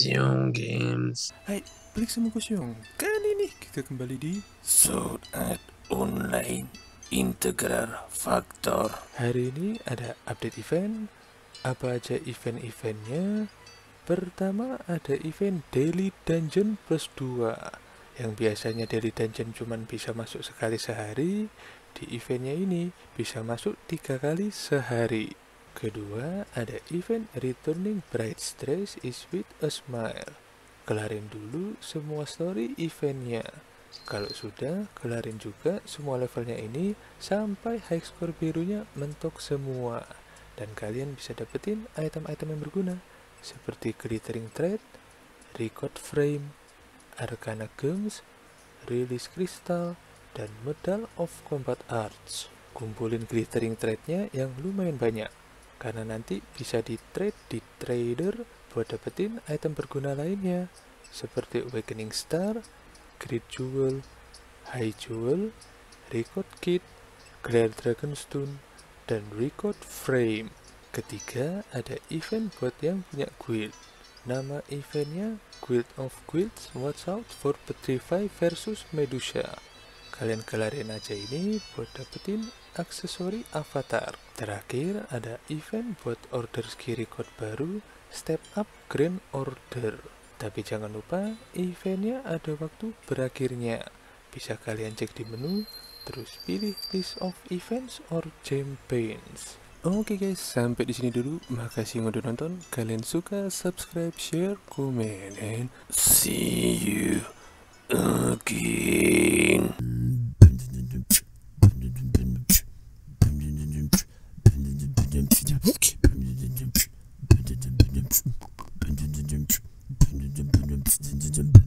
Siung Games. Hai, balik sama Kusyong. Kali ini kita kembali di Sword Art Online Integral Factor. Hari ini ada update event. Apa aja event-eventnya? Pertama ada event Daily Dungeon plus 2 Yang biasanya Daily Dungeon cuma bisa masuk sekali sehari Di eventnya ini bisa masuk tiga kali sehari Kedua, ada event Returning Bright Stress is with a Smile. Kelarin dulu semua story eventnya. Kalau sudah, kelarin juga semua levelnya ini sampai high score birunya mentok semua. Dan kalian bisa dapetin item-item yang berguna, seperti Glittering Thread, Record Frame, Arcana Gems, Release Crystal, dan Medal of Combat Arts. Kumpulin Glittering Thread-nya yang lumayan banyak karena nanti bisa di trade di trader buat dapetin item berguna lainnya seperti Awakening Star, Great Jewel, High Jewel, Record Kit, Glare Dragonstone, dan Record Frame. Ketiga, ada event buat yang punya guild. Nama eventnya Guild of Guilds Watch Out for Petrify versus Medusa. Kalian kelarin aja ini buat dapetin aksesori avatar. Terakhir ada event buat order ski record baru Step Up Grand Order. Tapi jangan lupa eventnya ada waktu berakhirnya. Bisa kalian cek di menu, terus pilih list of events or campaigns. Oke guys, sampai di sini dulu. Makasih yang udah nonton. Kalian suka, subscribe, share, komen, and See you again. Thank you.